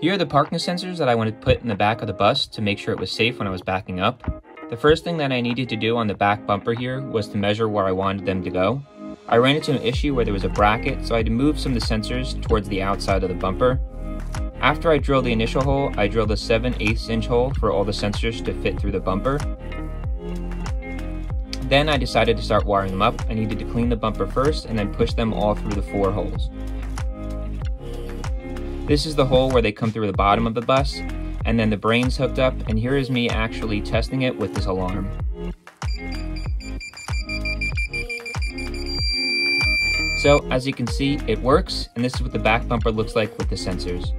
Here are the parking sensors that I wanted to put in the back of the bus to make sure it was safe when I was backing up. The first thing that I needed to do on the back bumper here was to measure where I wanted them to go. I ran into an issue where there was a bracket, so I had to move some of the sensors towards the outside of the bumper. After I drilled the initial hole, I drilled a 7 8 inch hole for all the sensors to fit through the bumper. Then I decided to start wiring them up. I needed to clean the bumper first and then push them all through the four holes. This is the hole where they come through the bottom of the bus, and then the brain's hooked up, and here is me actually testing it with this alarm. So as you can see, it works, and this is what the back bumper looks like with the sensors.